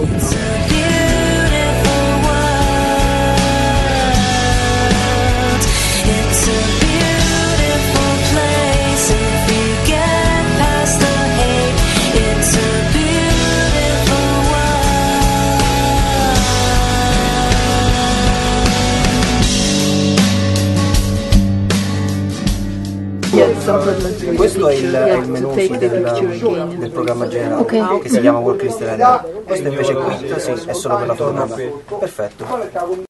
un attimo Questo è il, è il menu sì, del, del programma generale che si chiama Worklist Event. Questo invece è Quit, sì, è solo per la fotografia. Perfetto.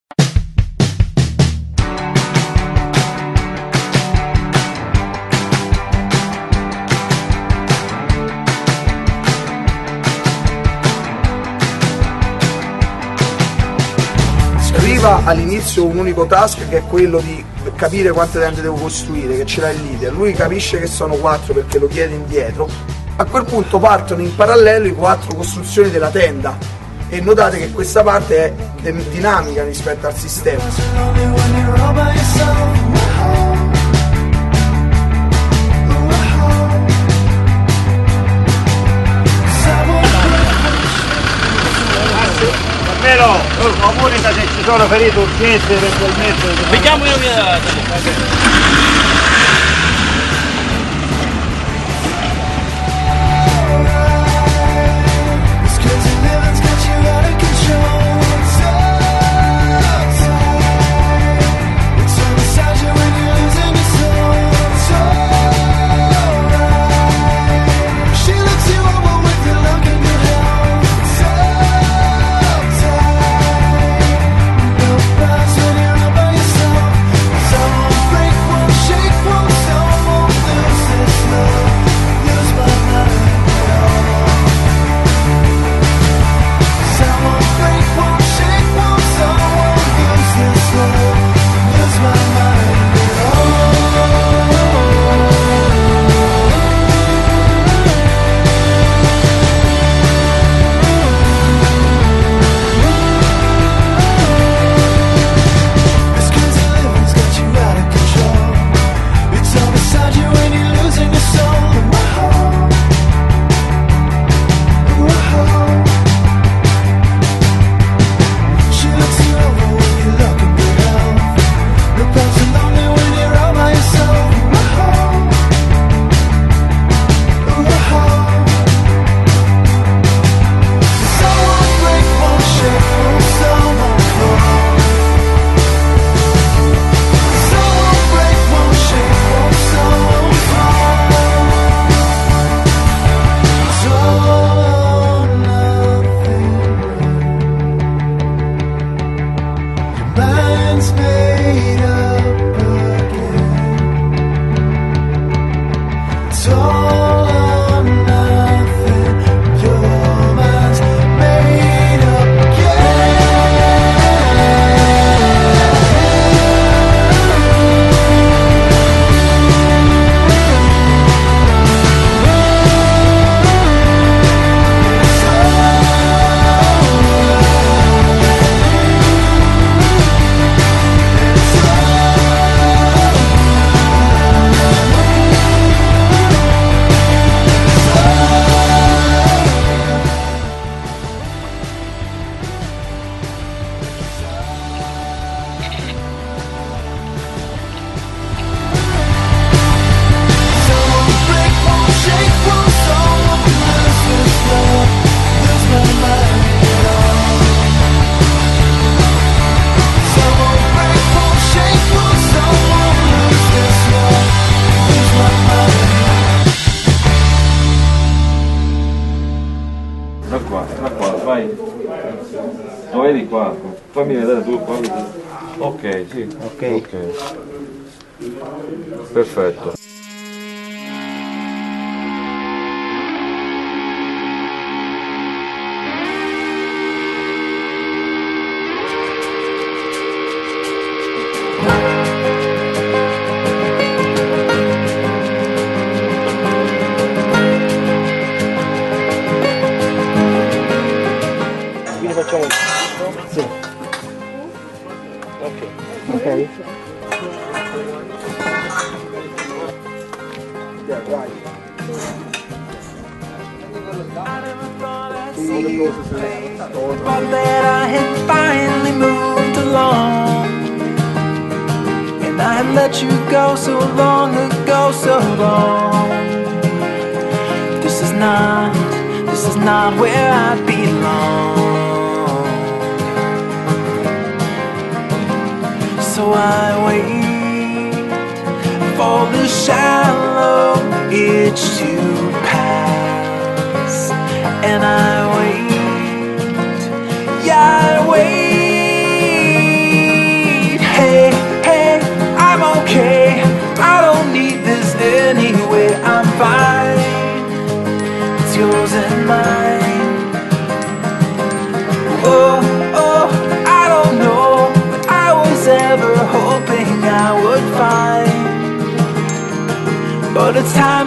Scriva all'inizio un unico task che è quello di capire quante tende devo costruire, che ce l'ha il leader. Lui capisce che sono quattro perché lo chiede indietro. A quel punto partono in parallelo i quattro costruzioni della tenda. E notate che questa parte è dinamica rispetto al sistema. Only when you're all sono ferite urgenti eventualmente. Mi chiamo io This It's Lo vedi qua? Fammi vedere tu qua. Ok, sì. Ok. Perfetto. Ok. Ok. Via, vai. But that I had finally moved along. And I had let you go so long ago, so long. This is not, this is not where I belong. I wait for the shallow itch to pass. And I But it's time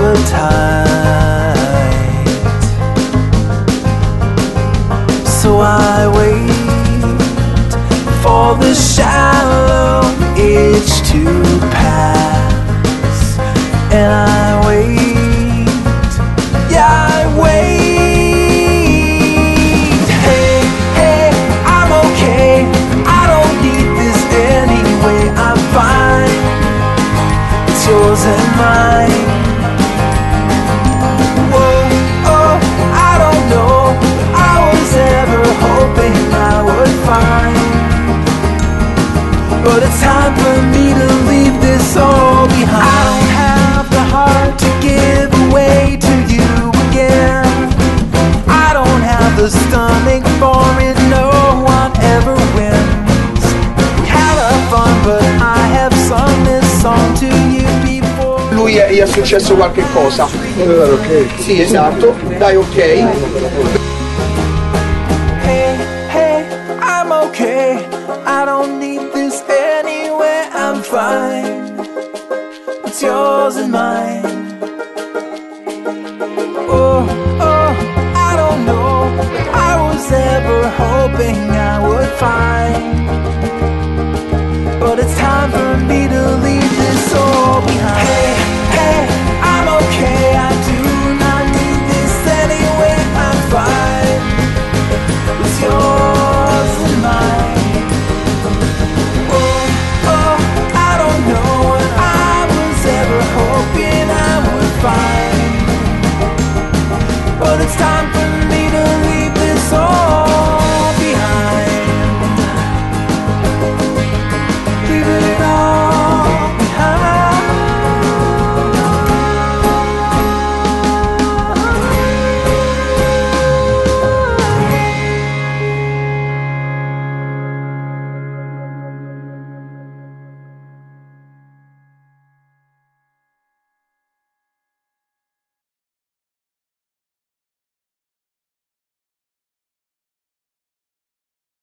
appetite. So I wait for the shallow itch to pass. And I e gli è successo qualche cosa. Ok. Sì, esatto, dai ok. Hey, hey, I'm okay. I don't need this anywhere, I'm fine. It's yours and mine. Oh, oh, I don't know. I was ever hoping I would find. But it's time for me to leave this all behind.